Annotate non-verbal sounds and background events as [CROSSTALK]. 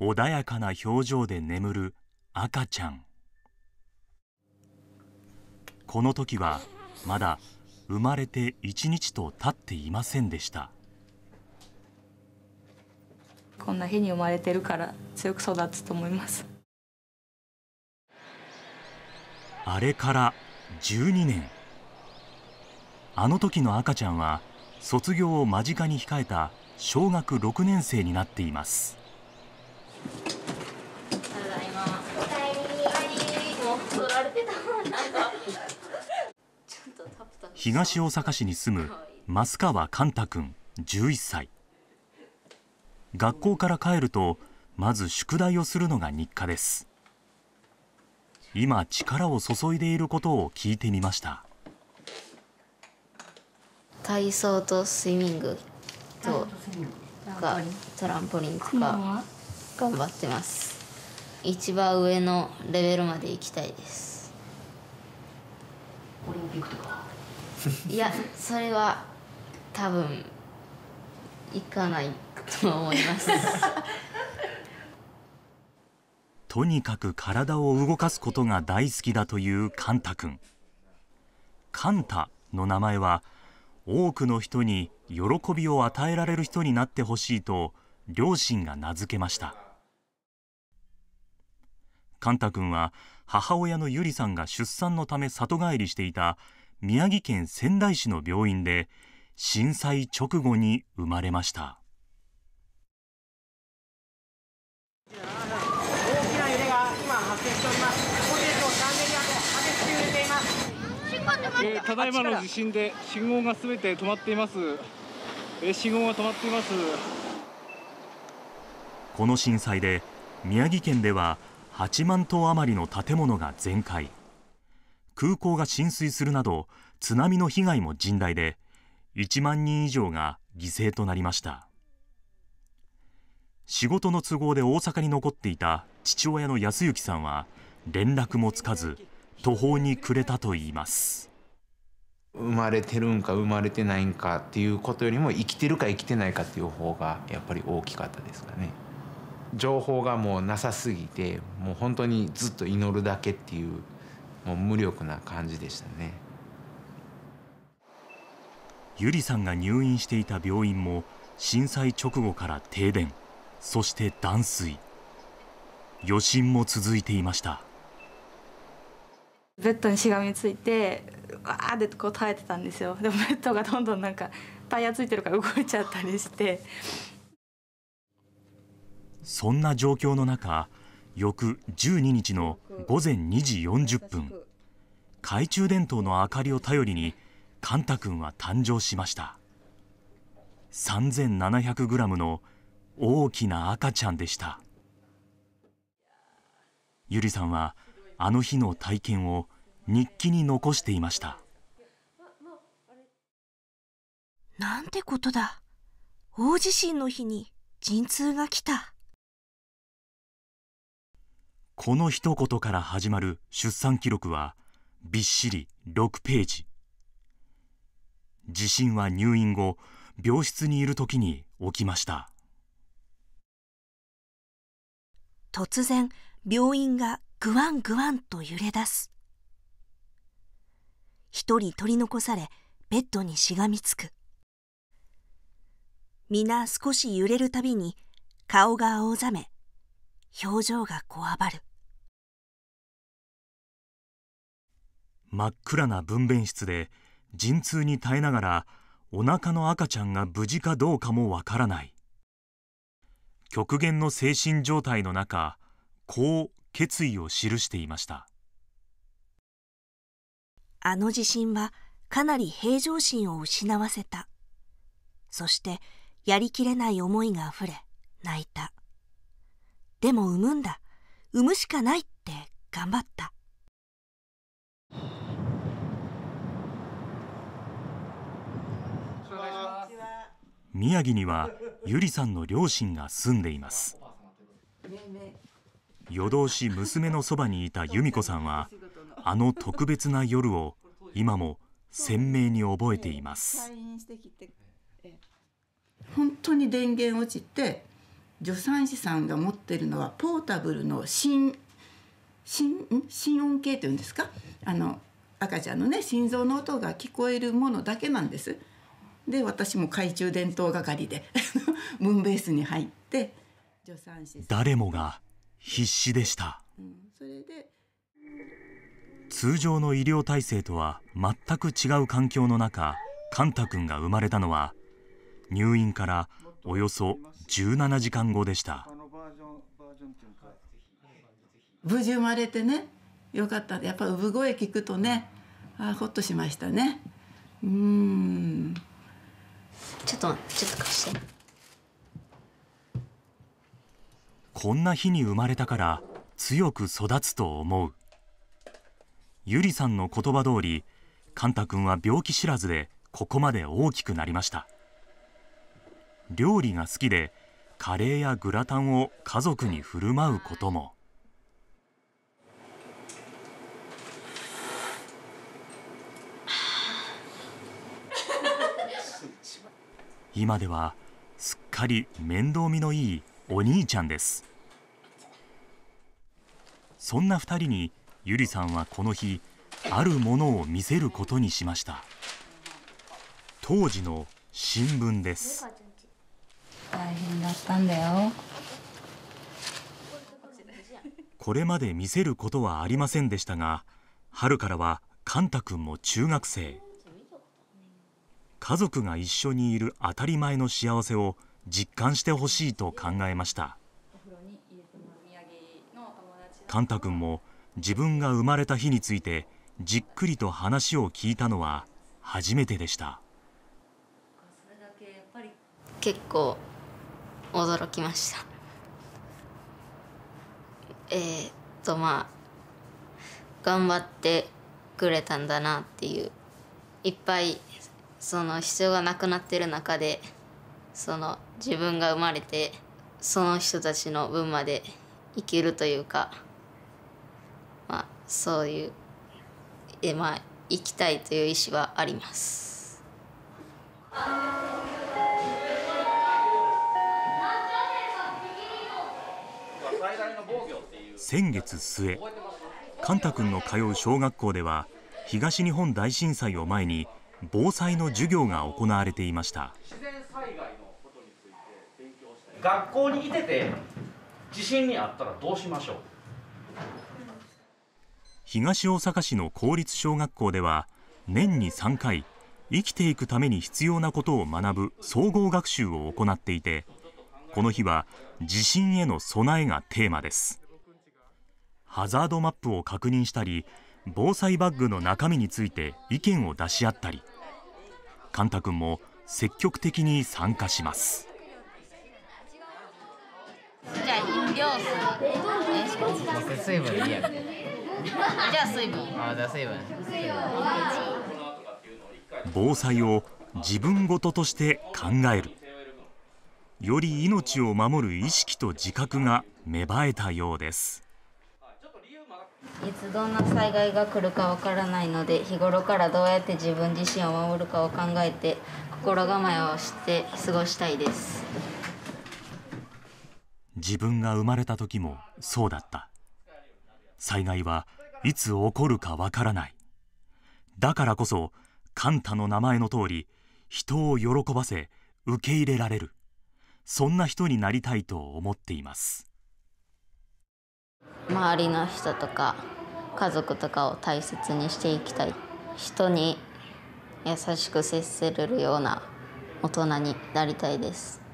穏やかな表情で眠る赤ちゃん。この時はまだ生まれて一日と経っていませんでした。こんな日に生まれてるから強く育つと思います。あれから12年。あの時の赤ちゃんは卒業を間近に控えた小学6年生になっています東大阪市に住む増川寛太君11歳。学校から帰るとまず宿題をするのが日課です。今力を注いでいることを聞いてみました。体操とスイミングとかトランポリンとか頑張ってます。一番上のレベルまで行きたいです。オリンピックとか [LAUGHS] いやそれは多分行かないと思います。[LAUGHS] とにかく体を動かすことが大好きだというカンタ君。カンタの名前は多くの人に喜びを与えられる人になってほしいと両親が名付けました。カンタ君は母親のゆりさんが出産のため里帰りしていた宮城県仙台市の病院で震災直後に生まれました大きな揺れが今発生しております。本日もシャンデリアと激しく揺れています。えーただいまの地震で信号がすべて止まっています、えー信号が止まっていますこの震災で宮城県では8万棟余りの建物が全壊空港が浸水するなど津波の被害も甚大で1万人以上が犠牲となりました。仕事の都合で大阪に残っていた父親の康之さんは連絡もつかず途方に暮れたといいます。生まれてるんか生まれてないんかっていうことよりも生きてるか生きてないかっていう方がやっぱり大きかったですかね。情報がもうなさすぎてもう本当にずっと祈るだけっていうもう無力な感じでしたね。ゆりさんが入院していた病院も震災直後から停電そして断水。余震も続いていました。ベッドにしがみついてわーってこう耐えてたんですよ。でもベッドがどんどんなんかタイヤついてるから動いちゃったりして。そんな状況の中翌12日の午前2時40分懐中電灯の明かりを頼りにカンタ君は誕生しました3700グラムの大きな赤ちゃんでしたゆりさんはあの日の体験を日記に残していましたなんてことだ。大地震の日に陣痛が来た。この一言から始まる出産記録はびっしり6ページ地震は入院後病室にいる時に起きました突然、病院がぐわんぐわんと揺れ出す。一人取り残され、ベッドにしがみつく。皆少し揺れるたびに顔が青ざめ、表情がこわばる。真っ暗な分娩室で陣痛に耐えながらお腹の赤ちゃんが無事かどうかもわからない極限の精神状態の中こう決意を記していましたあの地震はかなり平常心を失わせた。そしてやりきれない思いがあふれ泣いた。でも産むんだ。産むしかないって頑張った。宮城にはゆりさんの両親が住んでいます。夜通し娘のそばにいた由美子さんはあの特別な夜を今も鮮明に覚えています。本当に電源落ちて助産師さんが持ってるのはポータブルの心心心音計というんですか？あの赤ちゃんのね心臓の音が聞こえるものだけなんです。で私も懐中電灯係で [LAUGHS] ムーンベースに入って助産師誰もが必死でした、うん、それで通常の医療体制とは全く違う環境の中カンタ君が生まれたのは入院からおよそ17時間後でした。無事生まれてねよかった。やっぱ産声聞くとねあほっとしましたね。うんちょっとちょっと貸して。こんな日に生まれたから強く育つと思う。ゆりさんの言葉通りカンタ君は病気知らずでここまで大きくなりました。料理が好きでカレーやグラタンを家族に振る舞うことも。今ではすっかり面倒見のいいお兄ちゃんです。そんな2人にゆりさんはこの日あるものを見せることにしました。当時の新聞です。大変だったんだよ。これまで見せることはありませんでしたが春からはカンタ君も中学生家族が一緒にいる当たり前の幸せを実感してほしいと考えました。カンタ君も自分が生まれた日についてじっくりと話を聞いたのは初めてでした。結構驚きました。えー、っとまあ頑張ってくれたんだなっていういっぱいその必要がなくなってる中でその自分が生まれてその人たちの分まで生きるというかまあそういうえまあ生きたいという意思はあります。先月末カンタ君の通う小学校では東日本大震災を前に防災の授業が行われていました。学校にいてて地震にあったらどうしましょう。東大阪市の公立小学校では年に3回生きていくために必要なことを学ぶ総合学習を行っていてこの日は地震への備えがテーマです。ハザードマップを確認したり防災バッグの中身について意見を出し合ったりカンタ君も積極的に参加します。じゃあ飲料水。水分いいやじゃあ水分。あじゃあ水分。防災を自分ごととして考える。より命を守る意識と自覚が芽生えたようですいつどんな災害が来るかわからないので日頃からどうやって自分自身を守るかを考えて心構えをして過ごしたいです。自分が生まれた時もそうだった。災害はいつ起こるかわからない。だからこそカンタの名前の通り人を喜ばせ受け入れられる。そんな人になりたいと思っています。周りの人とか家族とかを大切にしていきたい。人に優しく接せれるような大人になりたいです。